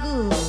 Good.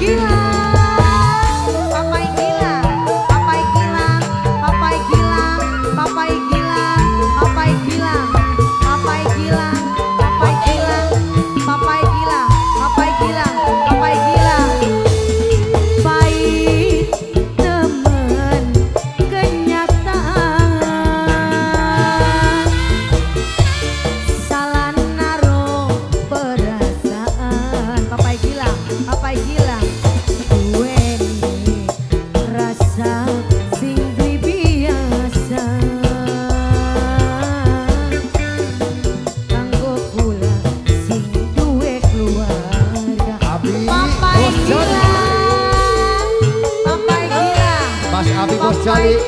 you Mas Abi Bos Jali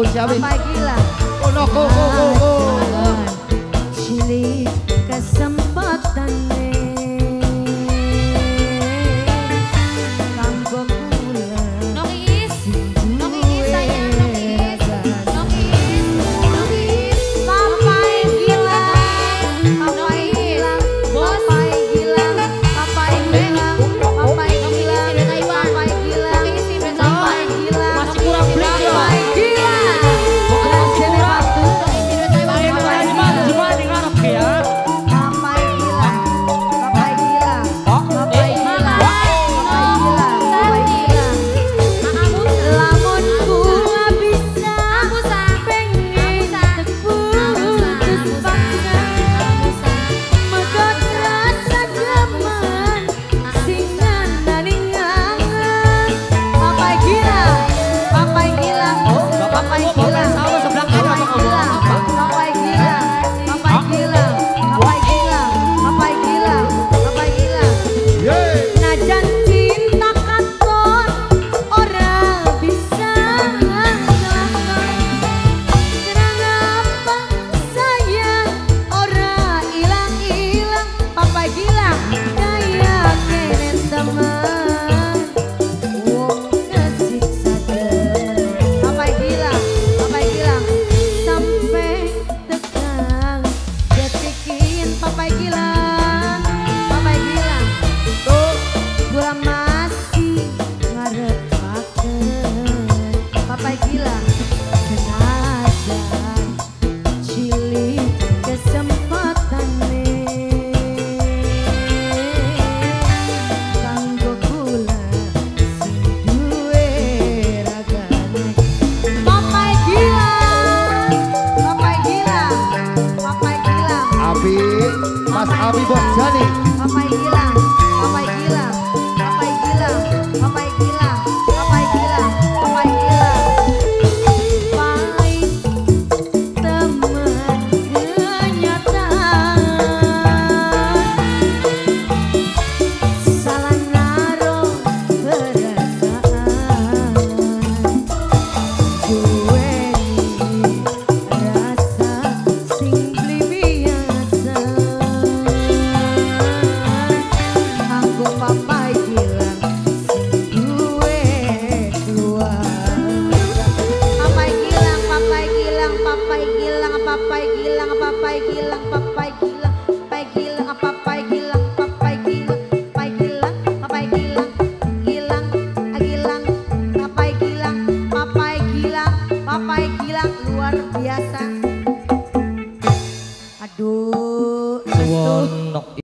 kunjawi. Pagilah. Kono oh, ko ko. Cilik nah, kesempatan Mas Abi Borjani. Apa hilang?